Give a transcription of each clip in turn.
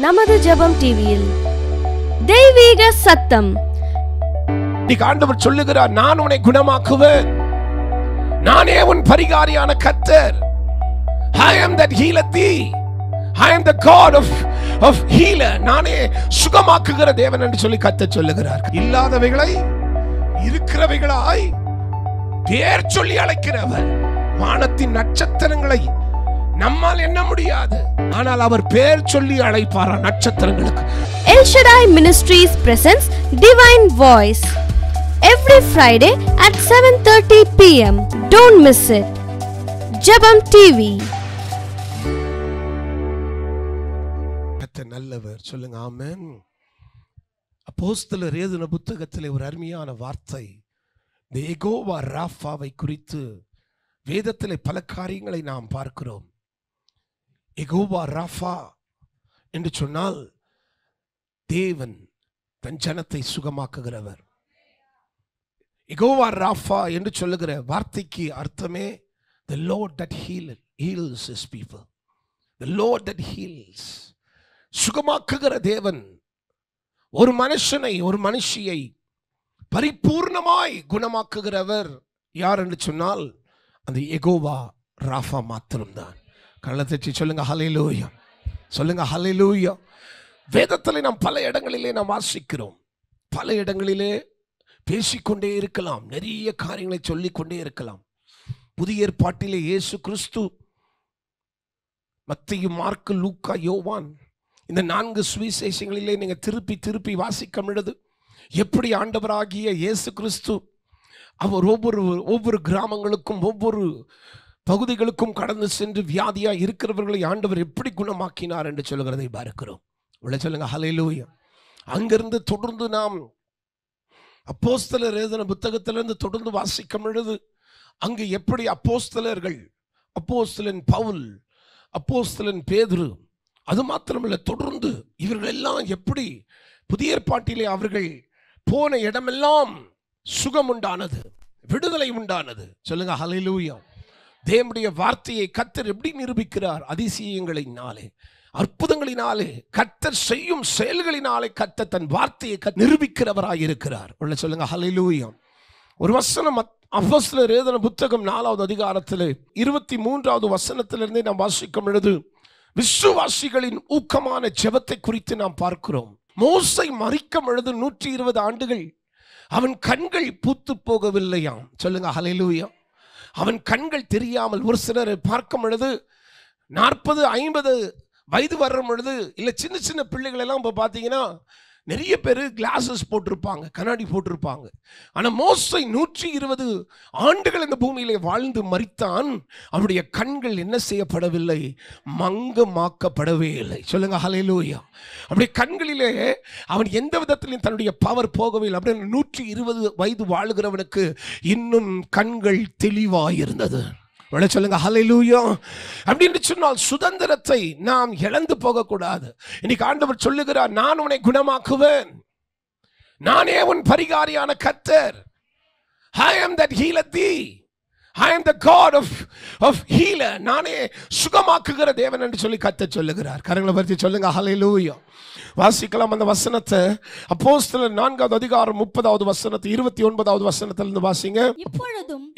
நமது ஜெபம் டிவியில். தெய்வீக சத்தம். இன்னைக்கு ஆண்டவர் சொல்லுகிறார் நான் உன்னை குணமாக்குவேன். நானே உன் பரிகாரியான கத்தர் I am that healer the I am the god of of healer. நானே சுகமாக்குகிற தேவன் என்று சொல்லி கத்த சொல்லுகிறார். இல்லாதவைகளை இருக்கிறவைகளாய் பேர் சொல்லி அழைக்கிறவர். வானத்தின் நட்சத்திரங்களை நம்மால் எண்ண முடியாது. ஆனால் அவர் பேர் சொல்லி அழைப்பாரா நட்சத்திரங்களுக்கு. El Shaddai Ministries presents Divine Voice. Every Friday at 7:30 p.m. Don't miss it. Jabam TV. கர்த்தர் நல்லவர். சொல்லுங்க ஆமென். அப்போஸ்தலர் எழுதின புத்தகத்தில் ஒரு அருமையான வார்த்தை. இந்த எகோவா ராஃபாவை குறித்து வேதத்தில் பல காரியங்களை நாம் பார்க்கிறோம். எகோவா ராஃபா என்று சொன்னால் தேவன் தன் ஜனத்தை சுகமாக்குகிறவர். எகோவா ராஃபா என்று சொல்லுகிற வார்த்தைக்கு அர்த்தமே the lord that heal heals is people the lord that heals சுகமாக்குகிற தேவன் ஒரு மனுஷனை ஒரு மனுஷியை பரிபூர்ணமாய் குணமாக்குகிறவர் யார் என்று சொன்னால் அந்த எகோவா ராஃபா மாத்திரம்தான். கள்ளத்தச்சு சொல்லுங்க ஹalleluya சொல்லுங்க ஹalleluya வேதத்தில் நாம் பல இடங்களிலே நாம் வாசிக்கிறோம். பல இடங்களிலே பேசிக்கொண்டே இருக்கலாம். நிறைய காரியங்களை சொல்லிக்கொண்டே இருக்கலாம். புதிய ஏற்பாட்டிலே இயேசு கிறிஸ்து மத்திய மார்க்கு லூக்கா யோவான் இந்த நான்கு சுவிசேஷங்களிலே நீங்கள் திருப்பி திருப்பி வாசிக்க முடியுது எப்படி ஆண்டவராகிய இயேசு கிறிஸ்து அவர் ஒவ்வொரு ஒவ்வொரு கிராமங்களுக்கும் ஒவ்வொரு பகுதிகளுக்கும் கடந்து சென்று வியாதியா இருக்கிறவர்களை ஆண்டவர் எப்படி குணமாக்கினார் என்று சொல்கிறதை பார்க்கிறோம். உள்ள சொல்லுங்க ஹalleluya அங்கிருந்து தொடர்ந்து நாம் அப்போஸ்தலர் எழுதின புத்தகத்திலிருந்து தொடர்ந்து வாசிக்கும் பொழுது அங்கு எப்படி அப்போஸ்தலர்கள் அப்போஸ்தலன் பவுல் அப்போஸ்தலன் பேதுரு அது மாத்திரமல்ல தொடர்ந்து இவர்கள் எல்லாம் எப்படி புதிய ஏற்பாட்டிலே அவர்கள் போன இடமெல்லாம் சுகம் உண்டானது விடுதலை உண்டானது. சொல்லுங்க ஹலையிலூயம் தேவனுடைய வார்த்தையை கத்தர் எப்படி நிரூபிக்கிறார்? அதிசயங்களினாலே அற்புதங்களினாலே கத்தர் செய்யும் செயல்களினாலே கத்தர் தன் வார்த்தையை க நிரூபிக்கிறவராய் இருக்கிறார் உள்ள சொல்லுங்க ஹலிலூயம் ஒரு வசனம் அப்போஸ்தலர் எழுதின புத்தகம் நாலாவது அதிகாரத்தில் இருபத்தி மூன்றாவது வசனத்திலிருந்தே நாம் வாசிக்கும் பொழுது விசுவாசிகளின் ஊக்கமான ஜெபத்தை குறித்து நாம் பார்க்கிறோம். மோசை மறிக்கும் பொழுது நூற்றி இருபது ஆண்டுகள் அவன் கண்கள் பூத்து போகவில்லையாம். சொல்லுங்க ஹalleluya. அவன் கண்கள் தெரியாமல் ஒரு சிலரை பார்க்கும் பொழுது நாற்பது ஐம்பது வயது வர்ற பொழுது இல்லை சின்ன சின்ன பிள்ளைகளெல்லாம் இப்போ பார்த்தீங்கன்னா நிறைய பேர் கிளாஸஸ் போட்டிருப்பாங்க கண்ணாடி போட்டிருப்பாங்க. ஆனால் மோசை நூற்றி இருபது ஆண்டுகள் இந்த பூமியிலே வாழ்ந்து மறித்தான். அவனுடைய கண்கள் என்ன செய்யப்படவில்லை? மங்கமாக்கப்படவே இல்லை. சொல்லுங்க ஹலையிலூயா அவனுடைய கண்களிலே அவன் எந்த விதத்திலும் தன்னுடைய பவர் போகவே இல்லை. அப்படின்னு நூற்றி இருபது வயது வாழுகிறவனுக்கு இன்னும் கண்கள் தெளிவாயிருந்தது. உடனே சொல்லுங்க ஹலையிலூயோ அப்படின்னு சொன்னால் சுதந்திரத்தை நாம் இழந்து போகக்கூடாது. இன்னைக்கு ஆண்டவர் சொல்லுகிறார் நான் உன்னை குணமாக்குவேன். நானே உன் பரிகாரியான கத்தர் ஐ ஆம் that healer the I am the god of of healer நானே சுகமாக்குகிற தேவன் என்று சொல்லி கத்த சொல்லுகிறார். கரங்களை பற்றி சொல்லுங்க ஹalleluya வாசிக்கலாம் அந்த வசனத்தை. அப்போஸ்தலர் நான்காவது அதிகாரம் முப்பதாவது வசனத்தை இருபத்தி ஒன்பதாவது வசனத்திலிருந்து வாசிங்க.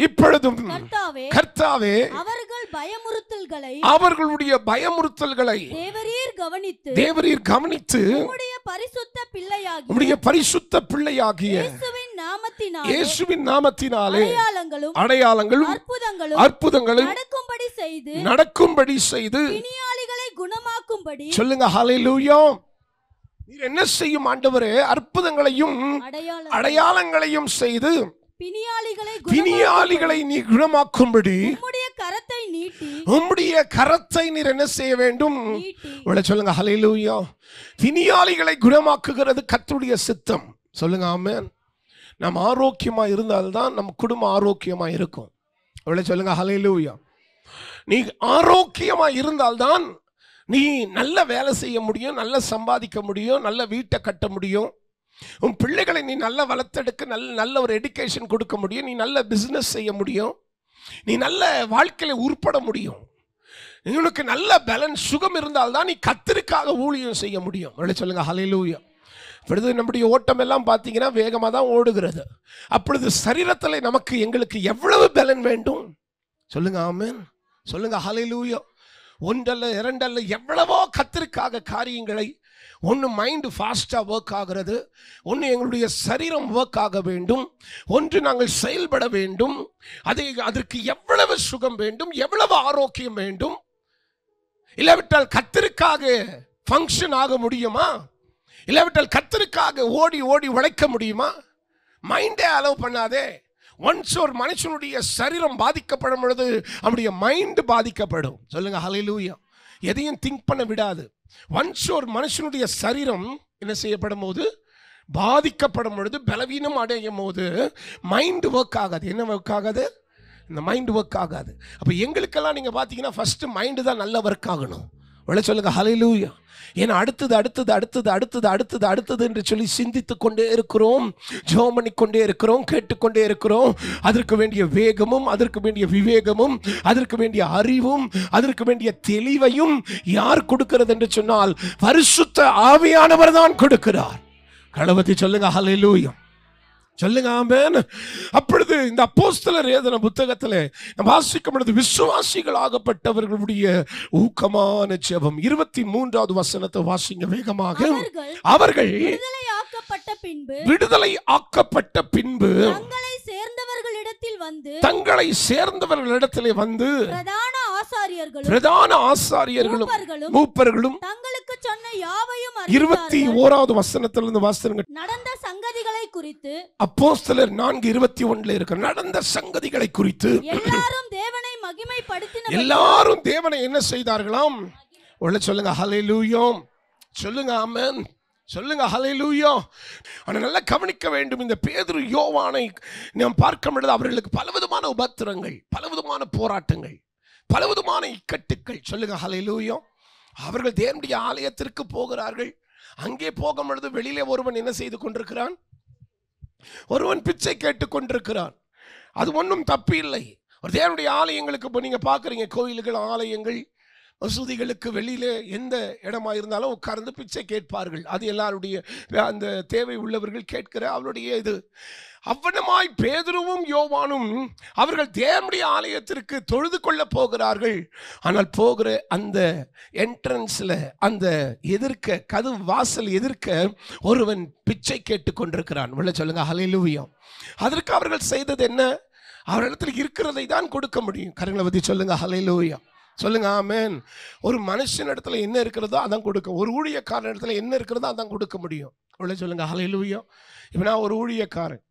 இப்பொழுதும் கர்த்தாவே அவர்கள் பயமுறுத்தல்களை அவர்களுடைய பயமுறுத்தல்களை தேவரீர் கவனித்து தேவரீர் கவனித்து உம்முடைய பரிசுத்த பிள்ளையாகி உம்முடைய பரிசுத்த பிள்ளையாகிய இயேசுவின் நாமத்தினாலே அடையாளங்களும் அடையாளங்களும் அற்புதங்களும் அற்புதங்களும் நடக்கும்படி செய்து நடக்கும்படி செய்து பிணியாளிகளை குணமாக்கும்படி சொல்லுங்க ஹalleluya நீர் என்ன செய்யும் ஆண்டவரே? அற்புதங்களையும் அடையாள அடையாளங்களையும் செய்து பிணியாளிகளை நீ குணமாக்கும்படி உம்முடைய கரத்தை நீட்டி உம்முடைய கரத்தை நீர் என்ன செய்ய வேண்டும்? இவ்வளவு சொல்லுங்க ஹalleluya. பிணியாளிகளை குணமாக்குகிறது கர்த்தருடைய சித்தம். சொல்லுங்க ஆமென். நாம் ஆரோக்கியமா இருந்தால்தான் நம்ம குடும்பம் ஆரோக்கியமா இருக்கும். இவ்வளவு சொல்லுங்க ஹalleluya. நீ ஆரோக்கியமா இருந்தால்தான் நீ நல்ல வேலை செய்ய முடியும் நல்ல சம்பாதிக்க முடியும் நல்ல வீட்டை கட்ட முடியும். உன் பிள்ளைகளை நீ நல்ல வளர்த்தெடுக்க நல்ல நல்ல ஒரு எடுகேஷன் கொடுக்க முடியும். நீ நல்ல பிஸ்னஸ் செய்ய முடியும். நீ நல்ல வாழ்க்கையில் உருப்பட முடியும். உனக்கு நல்ல பேலன்ஸ் சுகம் இருந்தால்தான் நீ கத்திற்காக ஊழியம் செய்ய முடியும். அப்படி சொல்லுங்கள் ஹலையிலூயம் இப்பொழுது நம்முடைய ஓட்டம் எல்லாம் பார்த்தீங்கன்னா வேகமாக தான் ஓடுகிறது. அப்பொழுது சரீரத்தில் நமக்கு எங்களுக்கு எவ்வளவு பலன் வேண்டும்? சொல்லுங்க ஆமேன். சொல்லுங்க ஹalleluya ஒன்றல்ல இரண்டல்ல எவ்வளவோ கத்திற்காக காரியங்களை ஒன்று மைண்டு ஃபாஸ்ட்டாக ஒர்க் ஆகிறது ஒன்று எங்களுடைய சரீரம் ஒர்க் ஆக வேண்டும் ஒன்று நாங்கள் செயல்பட வேண்டும் அதை அதற்கு எவ்வளவு சுகம் வேண்டும் எவ்வளவு ஆரோக்கியம் வேண்டும். இல்லாவிட்டால் கத்திற்காக ஃபங்க்ஷன் ஆக முடியுமா? இல்லாவிட்டால் கத்திற்காக ஓடி ஓடி உழைக்க முடியுமா? மைண்டே அலோவ் பண்ணாதே. ஒன்ஸ் ஒரு மனுஷனுடைய சரீரம் பாதிக்கப்படும் பொழுது அவனுடைய மைண்டு பாதிக்கப்படும். சொல்லுங்கள் ஹalleluya எதையும் திங்க் பண்ண விடாது. ஒன்ஸ் ஒரு மனுஷனுடைய சரீரம் என்ன செய்யப்படும் போது பாதிக்கப்படும் பொழுது பலவீனம் அடையும் போது மைண்டு ஒர்க் ஆகாது. என்ன ஒர்க் ஆகாது? இந்த மைண்டு ஒர்க் ஆகாது. அப்போ எங்களுக்கெல்லாம் நீங்கள் பார்த்தீங்கன்னா ஃபஸ்ட்டு மைண்டு தான் நல்ல ஒர்க் ஆகணும். உள்ள சொல்லுங்க ஹalleluya. ஏன்னா அடுத்தது அடுத்தது அடுத்தது அடுத்தது அடுத்தது அடுத்தது என்று சொல்லி சிந்தித்து கொண்டே இருக்கிறோம் ஜெபம் பண்ணிக்கொண்டே இருக்கிறோம் கேட்டுக்கொண்டே இருக்கிறோம். அதற்கு வேண்டிய வேகமும் அதற்கு வேண்டிய விவேகமும் அதற்கு வேண்டிய அறிவும் அதற்கு வேண்டிய தெளிவையும் யார் கொடுக்கிறது என்று சொன்னால் பரிசுத்த ஆவியானவர் தான் கொடுக்கிறார். களபதி சொல்லுங்க ஹalleluya. சொல்லுங்க ஆமென். அப்பொழுது இந்த அப்போஸ்தலர் ஏதன புத்தகத்தில் நாம் வாசிக்கும் பொழுது விசுவாசிகள் ஆகப்பட்டவர்களுடைய ஊக்கமான ஜெபம். இருபத்தி மூன்றாவது வசனத்தை வாசிங்க வேகமாக. அவர்கள் அவர்கள் விடுதலை ஆக்கப்பட்ட பின்பு சேர்ந்தவர்களிடத்தில் வந்து தங்களை சேர்ந்தவர்களிடத்திலே வந்து பிரதான ஆசாரியர்களும் பிரதான ஆசாரியர்களும் மூப்பர்களும் தங்களுக்கு சொன்ன யாவையும் இருபத்தி. ஓராவது வசனத்திலிருந்து வாசிங்க நடந்த சங்கதிகளை குறித்து அப்போஸ்தலர் நான்கு இருபத்தி ஒன்றுல இருக்கிற நடந்த சங்கதிகளை குறித்து எல்லாரும் தேவனை மகிமைப்படுத்தின எல்லாரும் தேவனை என்ன செய்தார்களாம்? உள்ள சொல்லுங்க ஹalleluya. சொல்லுங்க ஆமென். சொல்லுங்க ஹலையிலூயோ ஆனால் நல்லா கவனிக்க வேண்டும் இந்த பேதுரு யோவானை நாம் பார்க்க முடியாது அவர்களுக்கு பலவிதமான உபத்திரங்கள் பலவிதமான போராட்டங்கள் பலவிதமான இக்கட்டுக்கள். சொல்லுங்க ஹலையிலூயோ அவர்கள் தேவனுடைய ஆலயத்திற்கு போகிறார்கள். அங்கே போக பொழுது வெளியிலே ஒருவன் என்ன செய்து கொண்டிருக்கிறான்? ஒருவன் பிச்சை கேட்டுக் கொண்டிருக்கிறான். அது ஒன்றும் தப்பு இல்லை ஒரு தேவனுடைய ஆலயங்களுக்கு இப்போ நீங்கள் பார்க்குறீங்க கோயில்கள் ஆலயங்கள் மசூதிகளுக்கு வெளியிலே எந்த இடமா இருந்தாலும் உட்கார்ந்து பிச்சை கேட்பார்கள். அது எல்லாருடைய அந்த தேவை உள்ளவர்கள் கேட்கிற அவருடைய இது. அவ்வனமாய் பேதுருவும் யோவானும் அவர்கள் தேவனுடைய ஆலயத்திற்கு தொழுது கொள்ள போகிறார்கள். ஆனால் போகிற அந்த என்ட்ரன்ஸில் அந்த எதிர்க்க கதவு வாசல் எதிர்க்க ஒருவன் பிச்சை கேட்டு கொண்டிருக்கிறான். உள்ள சொல்லுங்க ஹalleluya அதற்கு அவர்கள் செய்தது என்ன? அவரிடத்தில் இருக்கிறதை தான் கொடுக்க முடியும். கருங்களை பற்றி சொல்லுங்க ஹalleluya சொல்லுங்க ஆமேன். ஒரு மனுஷன் இடத்துல என்ன இருக்கிறதோ அதான் கொடுக்க ஒரு ஊழியக்காரன் இடத்துல என்ன இருக்கிறதோ அதான் கொடுக்க முடியும். உள்ள சொல்லுங்க ஹalleluya இப்போ நான் ஒரு ஊழியக்காரன்.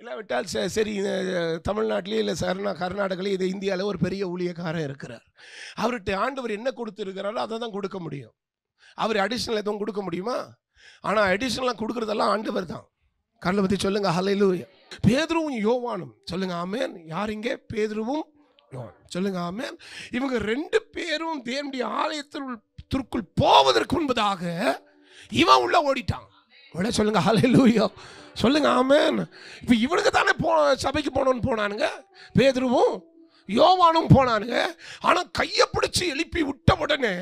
இல்லாவிட்டால் விட்டால் சரி அஹ், தமிழ்நாட்டிலேயே இல்லை சரணா கர்நாடகாலே இது இந்தியாவில் ஒரு பெரிய ஊழியக்காரன் இருக்கிறார். அவர்கிட்ட ஆண்டவர் என்ன கொடுத்துருக்கிறாரோ அதை தான் கொடுக்க முடியும். அவர் அடிஷ்னல் எதுவும் கொடுக்க முடியுமா? ஆனால் அடிஷ்னலாக கொடுக்குறதெல்லாம் ஆண்டவர் தான். கடலை பற்றி சொல்லுங்கள் ஹalleluya பேதுருவும் யோவானும். சொல்லுங்கள் ஆமேன். யார் இங்கே? பேதுருவும் சொல்லுங்க ஆமென். இவங்க ரெண்டு பேரும் தேவனுடைய ஆலயத்திற்குள் போவதற்கு முன்பதாக இவன் உள்ள ஓடிட்டான். உள்ள சொல்லுங்க ஹalleluya சொல்லுங்க ஆமேன். இப்போ இவனுக்கு தானே போ சபைக்கு போனோன்னு போனானுங்க. பேதுருவும் யோவானும் போனானுங்க. ஆனால் கையை பிடிச்சி எழுப்பி விட்ட உடனே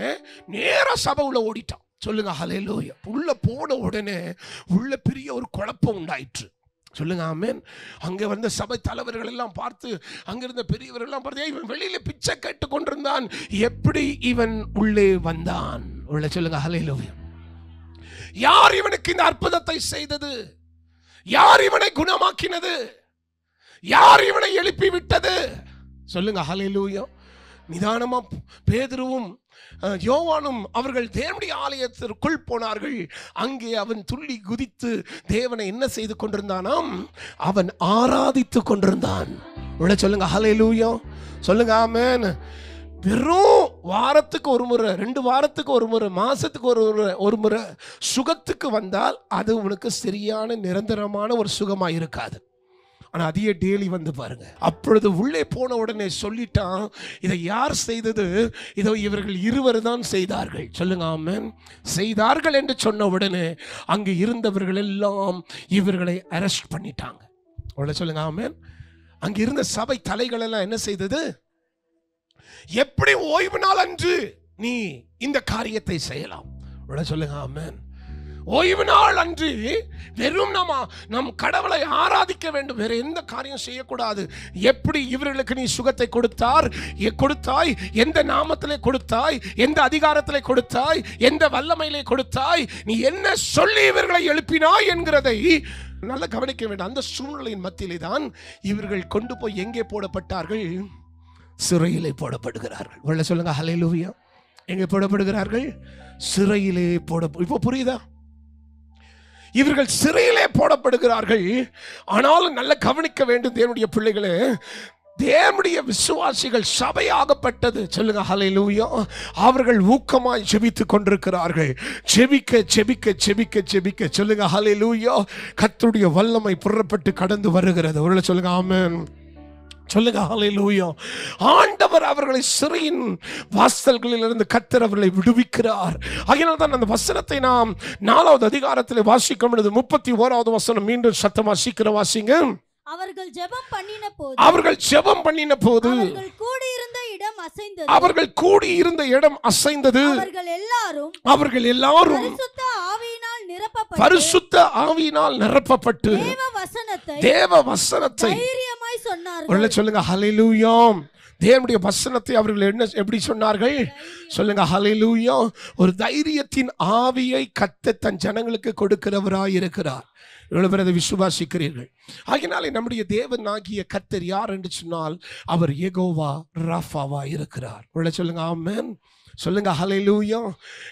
நேராக சபை உள்ள ஓடிட்டான். சொல்லுங்க ஹalleluya உள்ள போன உடனே உள்ள பெரிய ஒரு குழப்பம் உண்டாயிற்று. சொல்லுங்க ஆமேன். அங்கே வந்த சபை தலைவர்கள் எல்லாம் பார்த்து அங்கிருந்த பெரியவர்கள் எல்லாம் பார்த்து இவன் வெளியில பிச்சை கேட்டு கொண்டிருந்தான். எப்படி இவன் உள்ளே வந்தான்? உள்ள சொல்லுங்க ஹalleluya. யார் இவனுக்கு இந்த அற்புதத்தை செய்தது? யார் இவனை குணமாக்கினது? யார் இவனை எழுப்பி விட்டது சொல்லுங்க ஹalleluya. நிதானமா பேதுருவும் யோவானும் அவர்கள் தேவனுடைய ஆலயத்திற்குள் போனார்கள். அங்கே அவன் துள்ளி குதித்து தேவனை என்ன செய்து கொண்டிருந்தானாம்? அவன் ஆராதித்து கொண்டிருந்தான். உள்ள சொல்லுங்க ஹalleluya சொல்லுங்க ஆமேன் வெறும் வாரத்துக்கு ஒரு முறை ரெண்டு வாரத்துக்கு ஒரு முறை மாதத்துக்கு ஒரு முறை ஒரு முறை சுகத்துக்கு வந்தால் அது உனக்கு சரியான நிரந்தரமான ஒரு சுகமா இருக்காது ஆனால் அதையே டெய்லி வந்து பாருங்க. அப்பொழுது உள்ளே போன உடனே சொல்லிட்டான் இதை யார் செய்தது? இதோ இவர்கள் இருவர் தான் செய்தார்கள். சொல்லுங்க ஆமென். செய்தார்கள் என்று சொன்ன உடனே அங்கு இருந்தவர்கள் எல்லாம் இவர்களை அரெஸ்ட் பண்ணிட்டாங்க. உள்ள சொல்லுங்க ஆமென். அங்கே இருந்த சபை தலைகள் எல்லாம் என்ன செய்தது? எப்படி ஓய்வு நாள் அன்று நீ இந்த காரியத்தை செய்யலாம்? உள்ள சொல்லுங்க ஆமென். ஓய்வு நாள் அன்று வெறும் நம்ம நம் கடவுளை ஆராதிக்க வேண்டும். வேற எந்த காரியம் செய்யக்கூடாது. எப்படி இவர்களுக்கு நீ சுகத்தை கொடுத்தார்? கொடுத்தாய்? எந்த நாமத்திலே கொடுத்தாய்? எந்த அதிகாரத்திலே கொடுத்தாய்? எந்த வல்லமையிலே கொடுத்தாய்? நீ என்ன சொல்லி இவர்களை எழுப்பினாய் என்கிறதை நல்லா கவனிக்க வேண்டும். அந்த சூழ்நிலையின் மத்தியிலே தான் இவர்கள் கொண்டு போய் எங்கே போடப்பட்டார்கள்? சிறையிலே போடப்படுகிறார்கள். உள்ள சொல்லுங்க ஹalleluya எங்கே போடப்படுகிறார்கள்? சிறையிலே போட இப்போ புரியுதா? இவர்கள் சிறையிலே போடப்படுகிறார்கள். ஆனாலும் நல்ல கவனிக்க வேண்டும் தேவனுடைய பிள்ளைகளே. தேவனுடைய விசுவாசிகள் சபையாகப்பட்டது. சொல்லுங்க ஹalleluya அவர்கள் ஊக்கமாய் ஜெபித்துக் கொண்டிருக்கிறார்கள். ஜெபிக்க ஜெபிக்க ஜெபிக்க ஜெபிக்க. சொல்லுங்க ஹalleluya கத்துடைய வல்லமை புறப்பட்டு கடந்து வருகிறது. ஒருவேளை சொல்லுங்க ஆமென். சொல்லுங்க ஹalleluya ஆண்டவர் அவர்களை சிறையின் வாசல்களிலிருந்து கத்தர் அவர்களை விடுவிக்கிறார். அதனால தான் அந்த வசனத்தை நாம் நாலாவது அதிகாரத்தில் வாசிக்கும் பொழுது முப்பத்தி ஓராவது வசனம் மீண்டும் சத்தமாக சீக்கிரம் வாசிங்க. அவர்கள் ஜெபம் பண்ணின போது அவர்கள் ஜெபம் பண்ணின போது அவர்கள் கூடியிருந்த இடம் அசைந்தது. அவர்கள் கூடி இருந்த இடம் அசைந்தது. அவர்கள் எல்லாரும் அவர்கள் எல்லாரும் பரிசுத்த ஆவியினால் நிரப்பப்பட்டு பரிசுத்த ஆவியினால் நிரப்பப்பட்டு தேவ வசனத்தை தேவ வசனத்தை தைரியமாய் சொன்னார்கள். உள்ள சொல்லுங்க ஹalleluyaம் தேவனுடைய வசனத்தை அவர்கள் என்ன எப்படி சொன்னார்கள்? சொல்லுங்க ஹalleluya. ஒரு தைரியத்தின் ஆவியை கத்த தன் ஜனங்களுக்கு கொடுக்கிறவராய் இருக்கிறார் இவ்வளவு பேர் அதை விசுவாசிக்கிறீர்கள். ஆகினாலே நம்முடைய தேவனாகிய கத்தர் யார் என்று சொன்னால் அவர் எகோவா ராஃபாவா இருக்கிறார். உள்ள சொல்லுங்க ஆமேன். சொல்லுங்க ஹalleluya.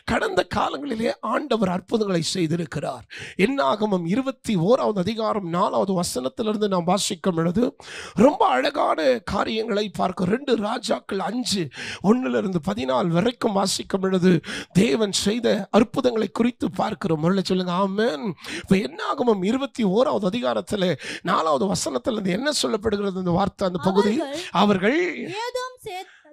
கடந்த காலங்களிலே ஆண்டவர் அற்புதங்களை செய்திருக்கிறார். என்னாகமம் இருபத்தி ஓராவது அதிகாரம் நாலாவது வசனத்திலிருந்து நாம் வாசிக்கும் பொழுது ரொம்ப அழகான காரியங்களை பார்க்க ரெண்டு ராஜாக்கள் அஞ்சு ஒண்ணுல இருந்து பதினாலு வரைக்கும் வாசிக்கும் பொழுது தேவன் செய்த அற்புதங்களை குறித்து பார்க்கிறோம். முதல்ல சொல்லுங்க ஆமென். இப்போ என்னாகமம் இருபத்தி ஓராவது அதிகாரத்தில் நாலாவது வசனத்துல இருந்து என்ன சொல்லப்படுகிறது? அந்த வார்த்தை அந்த பகுதி. அவர்கள் ஏதோம்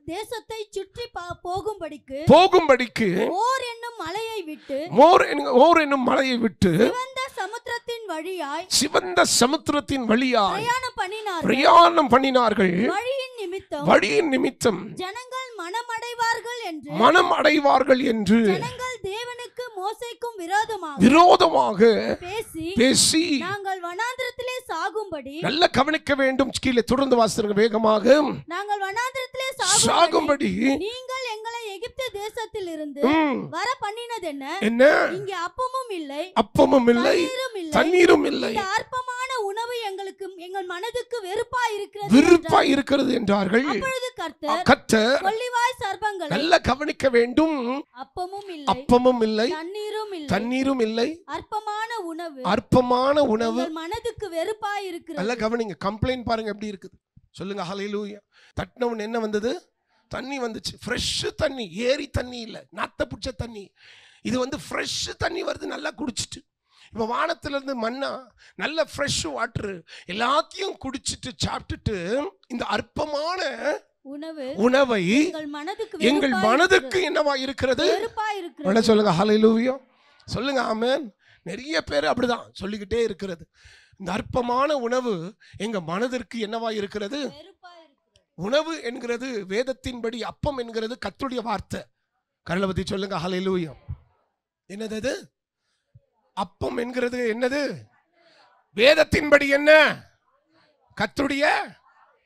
தேசத்தை சுற்றி போகும்படிக்கு போகும்படிக்கு ஓர் என்னும் மலையை விட்டு என்னும்- ஓர் என்னும் மலையை விட்டு சிவந்த சமுத்திரத்தின் வழியாய் சிவந்த சமுத்திரத்தின் வழியாய் பிரயாணம் பண்ணினார்கள். பிரயாணம் பண்ணினார்கள். வழியின் நிமித்தம் வழியின் நிமித்தம் ஜனங்கள் மனமடைவார்கள் என்று மனம் அடைவார்கள் என்று ஜனங்கள் விரோதமாக விரோதமாக பேசி பேசி நாங்கள் வனாந்திரத்திலே சாகும்படி நல்ல கவனிக்க வேண்டும். கீழே தொடர்ந்து வாசிருங்க வேகமாக. நாங்கள் வனாந்திரத்திலே சாகும்படி நீங்கள் எங்களை எகிப்து தேசத்தில் இருந்து வர பண்ணினது என்ன? என்ன இங்கே அப்பமும் இல்லை அப்பமும் இல்லை தண்ணீரும் இல்லை தண்ணீரும் அற்பமான உணவு எங்களுக்கு எங்கள் மனதுக்கு வெறுப்பா இருக்கிறது என்றார். இருக்கிறது என்றார்கள். அப்பொழுது கர்த்தர் கத்தர் கொள்ளிவாய் நல்ல கவனிக்க வேண்டும். அப்பமும் இல்லை. அப்பமும் இல்லை. தண்ணீரும் இல்லை. தண்ணீரும் இல்லை. அற்பமான உணவு. அற்பமான உணவு. மனதுக்கு வெறுப்பா இருக்கிறது. நல்ல கவனிங்க. கம்ப்ளைண்ட் பாருங்க எப்படி இருக்குது. சொல்லுங்க ஹalleluya. தட்டினவன் என்ன வந்தது? தண்ணி வந்துச்சு. ஃப்ரெஷ் தண்ணி. ஏரி தண்ணி இல்லை. நாத்த பிடிச்ச தண்ணி. இது வந்து ஃப்ரெஷ் தண்ணி வருது. நல்லா குடிச்சிட்டு. இப்போ வானத்திலிருந்து மண்ணா நல்ல ஃப்ரெஷ் வாட்டர் எல்லாத்தையும் குடிச்சிட்டு சாப்பிட்டுட்டு இந்த அற்பமான உணவு எங்கள் மனதுக்கு எங்கள் என்னவா இருக்கிறது? சொல்லுங்க ஹalleluya சொல்லுங்க ஆமென் நிறைய பேர் அப்படிதான் சொல்லிக்கிட்டே இருக்கிறது. இந்த அற்பமான உணவு எங்க மனதிற்கு என்னவா இருக்கிறது? உணவு என்கிறது வேதத்தின்படி அப்பம் என்கிறது கத்துடைய வார்த்தை. கரலை பத்தி சொல்லுங்க ஹalleluya என்னது அது? அப்பம் என்கிறது என்னது? வேதத்தின்படி என்ன? கத்துடைய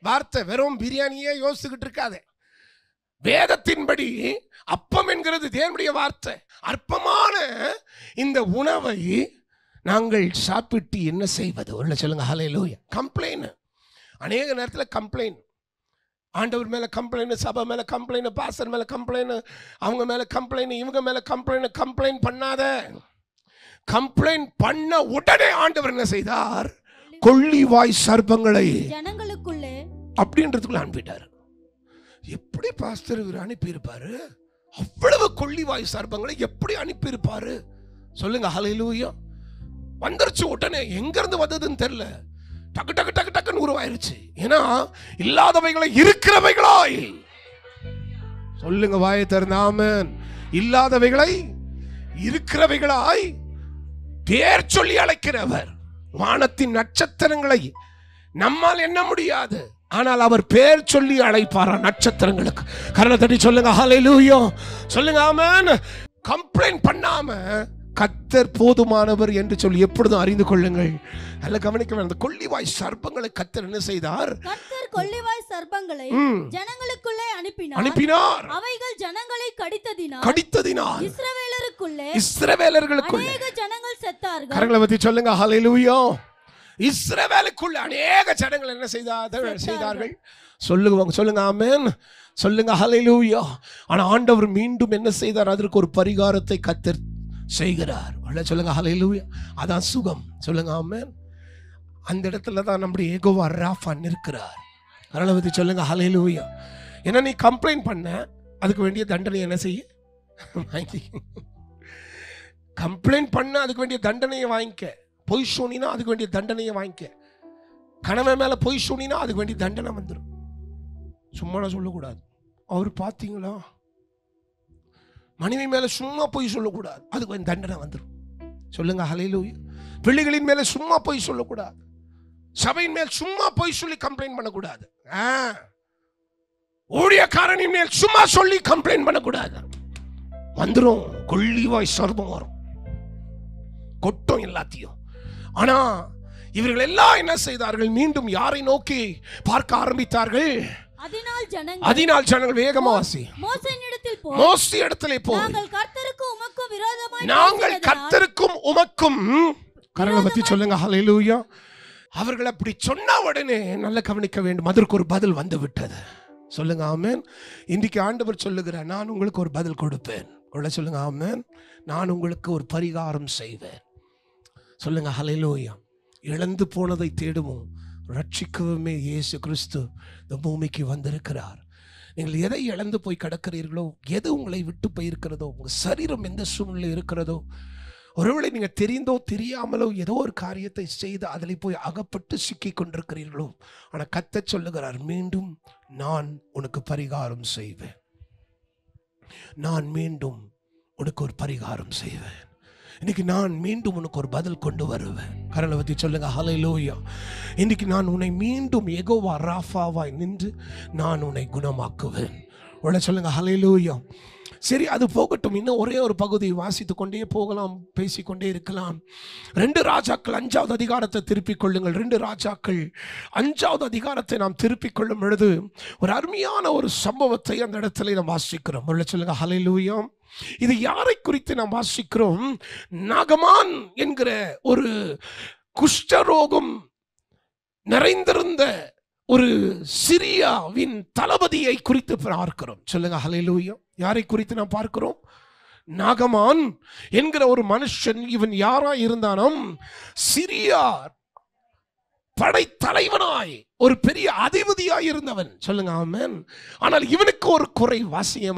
வார்த்தை வெறும் பிரியாணியே யோசிச்சுக்கிட்டு இருக்காதே. வேதத்தின்படி அப்பம் என்கிறது தேவனுடைய வார்த்தை. அற்பமான இந்த உணவை நாங்கள் சாப்பிட்டு என்ன செய்வது? உள்ள சொல்லுங்க. ஹalleluya கம்ப்ளைண்ட் அநேக நேரத்தில் கம்ப்ளைண்ட் ஆண்டவர் மேலே கம்ப்ளைண்ட் சபை மேலே கம்ப்ளைண்ட் பாஸ்டர் மேலே கம்ப்ளைண்ட் அவங்க மேலே கம்ப்ளைண்ட் இவங்க மேலே கம்ப்ளைண்ட் கம்ப்ளைண்ட் பண்ணாத. கம்ப்ளைண்ட் பண்ண உடனே ஆண்டவர் என்ன செய்தார்? கொள்ளிவாய் சர்ப்பங்களை ஜனங்களுக்குள்ளே அப்படின்றதுக்குள்ள அனுப்பிட்டாரு. எப்படி பாஸ்டர் இவர் அனுப்பியிருப்பாரு? அவ்வளவு கொள்ளிவாய் சர்ப்பங்களை எப்படி அனுப்பியிருப்பாரு? சொல்லுங்க ஹalleluya வந்துருச்சு உடனே எங்க இருந்து வந்ததுன்னு தெரியல. டக்கு டக்கு டக்கு டக்குன்னு உருவாயிருச்சு. ஏன்னா இல்லாதவைகளை இருக்கிறவைகளாய். சொல்லுங்க வாயை திறந்தாமன் இல்லாதவைகளை இருக்கிறவைகளாய். பேர் சொல்லி அழைக்கிறவர். வானத்தின் நட்சத்திரங்களை நம்மால் என்ன முடியாது. ஆனால் அவர் பேர் சொல்லி அழைப்பாரா நட்சத்திரங்களுக்கு. கரண தட்டி சொல்லுங்க ஹalleluya சொல்லுங்க ஆமென் கம்ப்ளைண்ட் பண்ணாம கத்தர் போதுமானவர் என்று சொல்லி எப்பொழுதும் அறிந்து கொள்ளுங்கள். நல்ல கவனிக்க வேண்டும். அந்த கொள்ளிவாய் சர்ப்பங்களை கத்தர் என்ன செய்தார்? கர்த்தர் கொள்ளிவாய் சர்ப்பங்களை ஜனங்களுக்குள்ளே அனுப்பினார். அனுப்பினார். அவைகள் ஜனங்களை கடித்ததினால் கடித்ததினால் இஸ்ரவேலருக்குள்ளே இஸ்ரவேலர்களுக்குள்ள. அநேக ஜனங்கள் செத்தார்கள். கரங்களை பத்தி சொல்லுங்க. ஹalleluya இஸ்ரவேலுக்குள்ள அநேக ஜனங்கள் என்ன செய்தார்கள் செய்தார்கள். சொல்லுங்க சொல்லுங்க ஆமென். சொல்லுங்க ஹalleluya ஆனா ஆண்டவர் மீண்டும் என்ன செய்தார்? அதற்கு ஒரு பரிகாரத்தை கத்தர் செய்கிறார். சொல்லுங்க ஹalleluya அதான் சுகம். சொல்லுங்க ஆமென் அந்த இடத்துல தான் நம்முடைய ஏகோவா ராஃபா நிற்கிறார். அதனால பற்றி சொல்லுங்க ஹலையிலூயா ஏன்னா நீ கம்ப்ளைண்ட் பண்ண அதுக்கு வேண்டிய தண்டனை என்ன செய்ய? வாங்கி. கம்ப்ளைண்ட் பண்ண அதுக்கு வேண்டிய தண்டனையை வாங்கிக்க. பொய் சூனினா அதுக்கு வேண்டிய தண்டனையை வாங்கிக்க. கணவன் மேலே பொய் சூனினா அதுக்கு வேண்டிய தண்டனை வந்துடும் சும்மா நான் சொல்லக்கூடாது. அவர் பார்த்தீங்களா? மனைவி மேல சும்மா பொய் சொல்லக்கூடாது. அதுக்கு வேண்டிய தண்டனை வந்துடும் சொல்லுங்க ஹலையிலூயா பிள்ளைகளின் மேல சும்மா பொய் சொல்லக்கூடாது. சபையின் மேல் சும்மா பொய் சொல்லி கம்ப்ளைண்ட் பண்ணக்கூடாது. ஆ. ஊழியக்காரனின் மேல் சும்மா சொல்லி கம்ப்ளைண்ட் பண்ணக்கூடாது. வந்துடும் கொள்ளிவாய் சர்பம் வரும். கொட்டும் எல்லாத்தையும். ஆனா இவர்கள் எல்லாம் என்ன செய்தார்கள்? மீண்டும் யாரை நோக்கி பார்க்க ஆரம்பித்தார்கள்? அதனால் ஜனங்கள் வேகமா வாசி. போய் மோசி இடத்துல போய். நாங்கள் கர்த்தருக்கு உமக்கும் விரோதமாய் நாங்கள் பேசினதினால் கர்த்தருக்கும் உமக்கும் கரங்களை பத்தி சொல்லுங்க. ஹalleluya அவர்கள் அப்படி சொன்ன உடனே நல்ல கவனிக்க வேண்டும். அதற்கு ஒரு பதில் வந்து விட்டது சொல்லுங்க ஆமென். இன்றைக்கு ஆண்டவர் சொல்லுகிறார் நான் உங்களுக்கு ஒரு பதில் கொடுப்பேன். உள்ள சொல்லுங்க ஆமென். நான் உங்களுக்கு ஒரு பரிகாரம் செய்வேன். சொல்லுங்க ஹalleluya இழந்து போனதை தேடுவோம். ரட்சிக்கவுமே இயேசு கிறிஸ்து இந்த பூமிக்கு வந்திருக்கிறார். நீங்கள் எதை இழந்து போய் கிடக்கிறீர்களோ எது உங்களை விட்டு போயிருக்கிறதோ உங்கள் சரீரம் எந்த சூழ்நிலை இருக்கிறதோ ஒருவேளை நீங்கள் தெரிந்தோ தெரியாமலோ ஏதோ ஒரு காரியத்தை செய்து அதில் போய் அகப்பட்டு சிக்கி கொண்டிருக்கிறீர்களோ ஆனால் கத்தச் சொல்லுகிறார் மீண்டும் நான் உனக்கு பரிகாரம் செய்வேன். நான் மீண்டும் உனக்கு ஒரு பரிகாரம் செய்வேன். இன்னைக்கு நான் மீண்டும் உனக்கு ஒரு பதில் கொண்டு வருவேன். கரலை பற்றி சொல்லுங்க. ஹலையிலோயா இன்னைக்கு நான் உன்னை மீண்டும் எகோவா ராஃபாவாய் நின்று நான் உன்னை குணமாக்குவேன். உடனே சொல்லுங்க. ஹலையிலோயா சரி அது போகட்டும். இன்னும் ஒரே ஒரு பகுதி வாசித்து கொண்டே போகலாம் பேசிக்கொண்டே இருக்கலாம். ரெண்டு ராஜாக்கள் அஞ்சாவது அதிகாரத்தை திருப்பிக் கொள்ளுங்கள். ரெண்டு ராஜாக்கள் அஞ்சாவது அதிகாரத்தை நாம் திருப்பிக் கொள்ளும் பொழுது ஒரு அருமையான ஒரு சம்பவத்தை அந்த இடத்துல நாம் வாசிக்கிறோம். முதல்ல சொல்லுங்க ஹலையிலூயம் இது யாரை குறித்து நாம் வாசிக்கிறோம்? நாகமான் என்கிற ஒரு குஷ்டரோகம் நிறைந்திருந்த ஒரு சிரியாவின் தளபதியை குறித்து பார்க்கிறோம். சொல்லுங்க ஹalleluya. யாரை குறித்து நாம் பார்க்கிறோம்? நாகமான் என்கிற ஒரு மனுஷன் இவன் யாரா இருந்தாலும் சிரியா படைத்தலைவனாய் ஒரு பெரிய அதிபதியாய் இருந்தவன். சொல்லுங்க ஆமென். ஆனால் இவனுக்கு ஒரு குறை வாசிய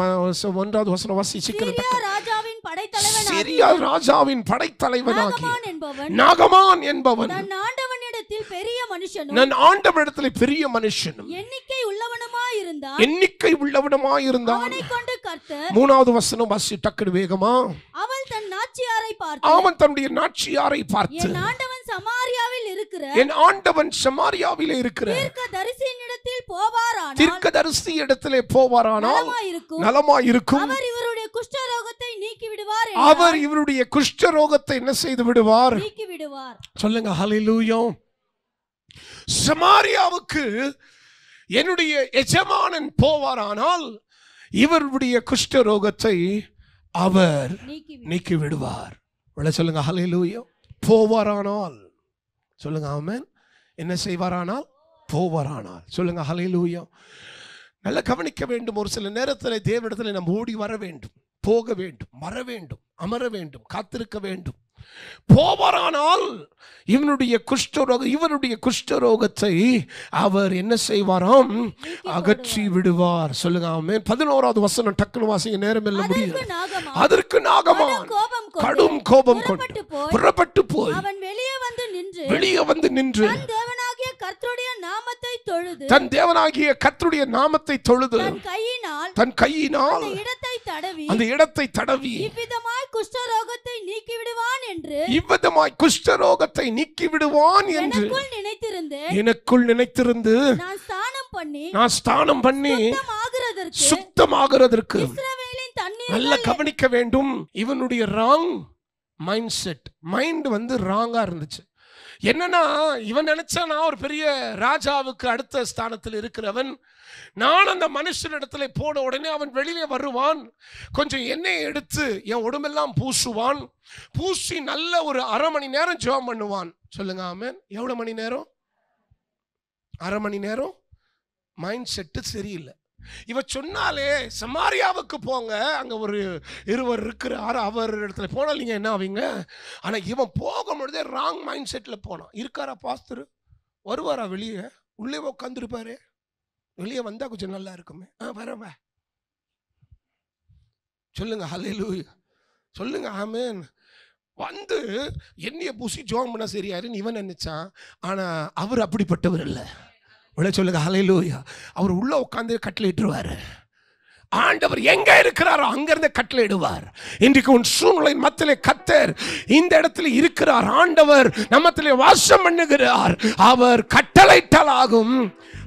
ஒன்றாவது வசனம் வாசி சீக்கிரம் சீரியா ராஜாவின் படைத்தலைவன் சிரியா ராஜாவின் படைத்தலைவனாகி நாகமான் என்பவன் ஆண்டவனிடத்தில் பெரிய மனுஷனும் நான் ஆண்டவரிடத்தில் பெரிய மனுஷனும். எண்ணிக்கை உள்ளவனுமாய் இருந்தான் எண்ணிக்கை உள்ளவனமாய் இருந்தான் அவனை கொண்டு கர்த்தர் மூணாவது வசனம் வாசி டக்குனு வேகமா. அவள் தன் நாச்சியாரை பார்த்து அவன் தன்னுடைய நாச்சியாரை பார்த்து என் ஆண்டவன் சமாரியாவில் இருக்கிற என் ஆண்டவன் சமாரியாவிலே இருக்கிற தீர்க்க தரிசியினிடத்தில் போவாரானால் தீர்க்கதரிசி இடத்திலே போவாரானால் நலமாய் இருக்கும் அவர் இவருடைய குஷ்டரோகத்தை நீக்கி விடுவார் அவர் இவருடைய குஷ்ட ரோகத்தை என்ன செய்து விடுவார்? நீக்கி விடுவார் சொல்லுங்க ஹalleluya. சமாரியாவுக்கு என்னுடைய எஜமானன் போவாரானால் இவருடைய குஷ்ட ரோகத்தை அவர் நீக்கி விடுவார். உள்ள சொல்லுங்க ஹalleluya. போவாரானால். சொல்லுங்க ஆமென். என்ன செய்வாரானால்? போவாரானால். சொல்லுங்க ஹalleluya. நல்லா கவனிக்க வேண்டும். ஒரு சில நேரத்தில் தேவனிடத்தில் நம்ம ஓடி வர வேண்டும். போக வேண்டும் வர வேண்டும் அமர வேண்டும் காத்திருக்க வேண்டும். போவாரானால் இவனுடைய குஷ்டரோக இவருடைய குஷ்டரோகத்தை அவர் என்ன செய்வாராம்? அகற்றி விடுவார். சொல்லுங்க ஆமென். பதினோராவது வசனம் டக்குனு வாசிங்க நேரம் இல்ல முடியும் அதற்கு நாகமான். கடும் கோபம் கொண்டு புறப்பட்டு போய் வெளியே வந்து நின்று வெளியே வந்து நின்று கர்த்தருடைய நாமத்தை தொழுது. தன் தேவனாகிய கர்த்தருடைய நாமத்தை தொழுது. தன் கையினால் தன் கையினால் அந்த இடத்தை தடவி அந்த இடத்தை தடவி இவ்விதமாய் குஷ்டரோகத்தை நீக்கி விடுவான் என்று இவ்விதமாய் குஷ்டரோகத்தை நீக்கி விடுவான் என்று எனக்குள் நினைத்திருந்தேன் எனக்குள் நினைத்திருந்து நான் ஸ்தானம் பண்ணி நான் ஸ்தானம் பண்ணி சுத்தமாகிறதற்கு சுத்தமாகிறதற்கு இஸ்ரவேலின் நல்லா தண்ணீர் கவனிக்க வேண்டும். இவனுடைய ராங் மைண்ட் செட் மைண்ட் வந்து ராங்கா இருந்துச்சு. என்னன்னா இவன் நினைச்சா நான் ஒரு பெரிய ராஜாவுக்கு அடுத்த ஸ்தானத்தில் இருக்கிறவன். நான் அந்த மனுஷனிடத்துல போன உடனே அவன் வெளியே வருவான். கொஞ்சம் எண்ணெயை எடுத்து என் உடம்பெல்லாம் பூசுவான். பூசி நல்ல ஒரு அரை மணி நேரம் ஜெபம் பண்ணுவான். சொல்லுங்க ஆமென். எவ்வளோ மணி நேரம்? அரை மணி நேரம்? மைண்ட் செட்டு சரியில்லை. இவ சொன்னாலே சமாரியாவுக்கு போங்க. அங்கே ஒரு இருவர் இருக்கிறார் அவர் இடத்துல போனால் நீங்கள் என்ன ஆவீங்க? ஆனால் இவன் போகும்பொழுதே ராங் மைண்ட் செட்டில் போனான். இருக்காரா பாஸ்தர் வருவாரா வெளியே? உள்ளே உட்காந்துருப்பாரு வெளியே வந்தால் கொஞ்சம் நல்லா இருக்குமே. ஆ வரவா சொல்லுங்க ஹalleluya சொல்லுங்க ஆமேன் வந்து என்னைய பூசி ஜோம் பண்ண சரியாருன்னு இவன் நினைச்சான். ஆனால் அவர் அப்படிப்பட்டவர் இல்லை. உள்ள சொல்லுங்க ஹalleluya அவர் உள்ள உட்காந்து கட்டளையிட்டுருவாரு ஆண்டவர் எங்க இருக்கிறாரோ அங்கிருந்து கட்டளையிடுவார் இன்றைக்கு உன் சூழ்நிலையின் மத்தியிலே கத்தர் இந்த இடத்துல இருக்கிறார். ஆண்டவர் நம்மத்திலே வாசம் பண்ணுகிறார். அவர் கட்டளையிட்டால் ஆகும்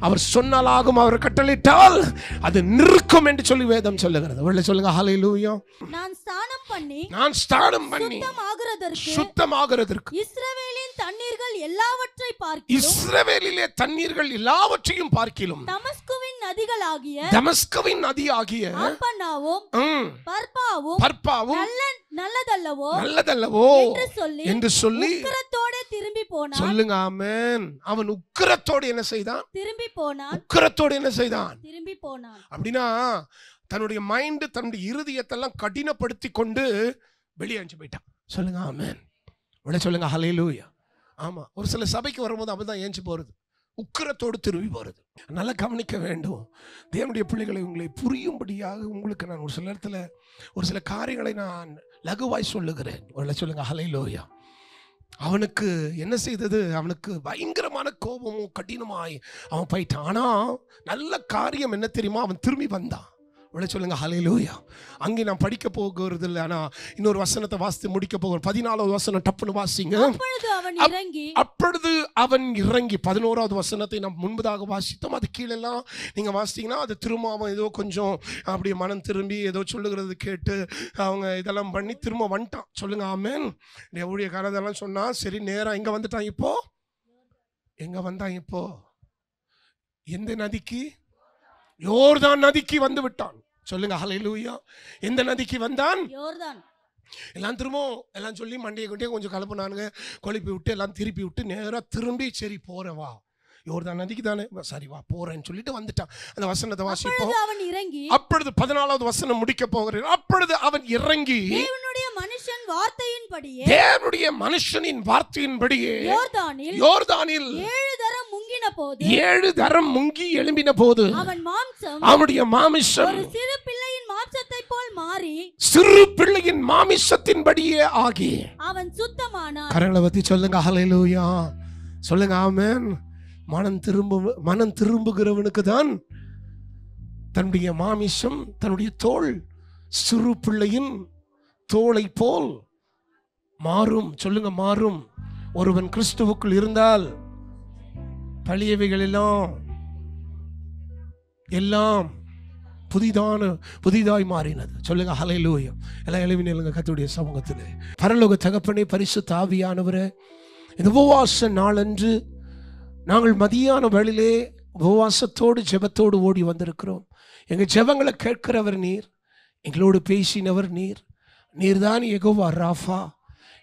அவர் சொன்னால் ஆகும் அவர் கட்டளையிட்டால் அது நிற்கும் என்று சொல்லி வேதம் சொல்லுகிறது. உள்ள சொல்லுங்க ஹalleluya நான் ஸ்நானம் பண்ணி நான் ஸ்தானம் பண்ணி சுத்தமாகிறதற்கு சுத்தமாகிறதற்கு இஸ்ரவேலின் தண்ணீர்கள் எல்லாவற்றை பார்க்கிலும் இஸ்ரவேலிலே தண்ணீர்கள் எல்லாவற்றையும் பார்க்கிலும். தமஸ்குவின் நதிகளாகிய தமஸ்கவின் நதியாகிய ஆப்பனாவும் ம், பர்பாவும் பர்பாவும் நல்ல நல்லதல்லவோ நல்லதல்லவோ என்று சொல்லி என்று சொல்லி உக்கிரத்தோட திரும்பி போனான். சொல்லுங்க ஆமென். அவன் உக்கிரத்தோடு என்ன செய்தான்? திரும்பி போனான். உக்கிரத்தோடு என்ன செய்தான்? திரும்பி போனான். அப்படின்னா தன்னுடைய மைண்ட் தன்னுடைய இருதயத்தெல்லாம் கடினப்படுத்தி கொண்டு வெளியே அனுப்பிச்சு போயிட்டான். சொல்லுங்க ஆமென். விட சொல்லுங்க ஹalleluya. ஆமாம் ஒரு சில சபைக்கு வரும்போது அவன் தான் ஏஞ்சி போகிறது உக்கிரத்தோடு திரும்பி போகிறது நல்லா கவனிக்க வேண்டும். தேவனுடைய பிள்ளைகளை உங்களை புரியும்படியாக உங்களுக்கு நான் ஒரு சில நேரத்தில் ஒரு சில காரியங்களை நான் லகுவாய் சொல்லுகிறேன். ஒரு சொல்லுங்கள் ஹலை லோயா அவனுக்கு என்ன செய்தது? அவனுக்கு பயங்கரமான கோபமும் கடினமாய் அவன் போயிட்டான். ஆனால் நல்ல காரியம் என்ன தெரியுமா? அவன் திரும்பி வந்தான். உள்ள சொல்லுங்க ஹalleluya. அங்கே நான் படிக்க போகிறது இல்லை ஆனா இன்னொரு வசனத்தை வாசித்து முடிக்க போகிறோம் பதினாலாவது வசனம் டப்புன்னு வாசிங்க. அப்பொழுது அவன் இறங்கி அப்பொழுது அவன் இறங்கி பதினோராவது வசனத்தை நாம் முன்பதாக வாசித்தோம். அது கீழெல்லாம் நீங்க வாசித்தீங்கன்னா அது திரும்ப அவன் ஏதோ கொஞ்சம் அப்படியே மனம் திரும்பி ஏதோ சொல்லுகிறது கேட்டு அவங்க இதெல்லாம் பண்ணி திரும்ப வந்துட்டான். சொல்லுங்க ஆமேன். ஊழிய இதெல்லாம் சொன்னா சரி நேரா எங்க வந்துட்டான் இப்போ? எங்க வந்தான் இப்போ? எந்த நதிக்கு? யோர்தான் நதிக்கு வந்து விட்டான். சொல்லுங்க ஹalleluya எந்த நதிக்கு வந்தான்? எல்லாம் திரும்பவும் எல்லாம் சொல்லி மண்டையை கொண்டே கொஞ்சம் கலப்புனானுங்க. கொழுப்பி விட்டு எல்லாம் திருப்பி விட்டு நேராக திரும்பி சரி போற வா. யோர்தான் நதிக்கு தானே. சரி வா போறேன்னு சொல்லிட்டு வந்துட்டான். அந்த வசனத்தை வாசிப்போம். அவன் இறங்கி அப்பொழுது பதினாலாவது வசனம் முடிக்க போகிறேன். அப்பொழுது அவன் இறங்கி தேவனுடைய மனுஷன் வார்த்தையின்படியே தேவனுடைய மனுஷனின் வார்த்தையின்படியே யோர்தானில் யோர்தானில் ஏழு முங்கின போது ஏழு தரம் முங்கி எழும்பின போது அவன் மாம்சம் அவனுடைய மாமிசம் ஒரு சிறு பிள்ளையின் மாம்சத்தை போல் மாறி சிறு பிள்ளையின் மாமிசத்தின்படியே ஆகி அவன் சுத்தமானான். கரங்களை பத்தி சொல்லுங்க ஹalleluya சொல்லுங்க ஆமென் மனம் திரும்ப மனம் திரும்புகிறவனுக்கு தான் தன்னுடைய மாமிசம் தன்னுடைய தோல் சிறு பிள்ளையின் தோலை போல் மாறும். சொல்லுங்க மாறும். ஒருவன் கிறிஸ்துவுக்குள் இருந்தால் பழையவைகள் எல்லாம் எல்லாம் புதிதான புதிதாய் மாறினது. சொல்லுங்க ஹalleluya எல்லாம் எழுவி கத்துடைய கர்த்தருடைய சமூகத்தில். பரலோக தகப்பனே பரிசு தாவியானவரை இந்த உபவாச நாளன்று நாங்கள் மதியான வேளையிலே உபவாசத்தோடு ஜெபத்தோடு ஓடி வந்திருக்கிறோம். எங்கள் ஜெபங்களை கேட்கிறவர் நீர் எங்களோடு பேசினவர் நீர். நீர்தான் எகோவா ராஃபா.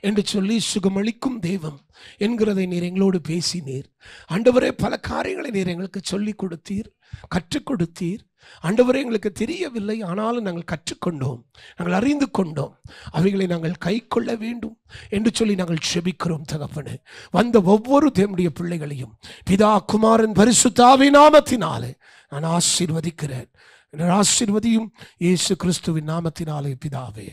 என்று சொல்லி சுகமளிக்கும் தெய்வம் என்கிறதை நீர் எங்களோடு பேசினீர். ஆண்டவரே பல காரியங்களை நீர் எங்களுக்கு சொல்லிக் கொடுத்தீர் கற்றுக் கொடுத்தீர். ஆண்டவரே எங்களுக்கு தெரியவில்லை ஆனாலும் நாங்கள் கற்றுக்கொண்டோம் நாங்கள் அறிந்து கொண்டோம். அவைகளை நாங்கள் கை கொள்ள வேண்டும் என்று சொல்லி நாங்கள் செபிக்கிறோம் தகப்பனு. வந்த ஒவ்வொரு தேவனுடைய பிள்ளைகளையும் பிதா குமாரன் பரிசுத்தாவி நாமத்தினாலே நான் ஆசீர்வதிக்கிறேன். ஆசீர்வதியும் இயேசு கிறிஸ்துவின் நாமத்தினாலே பிதாவே.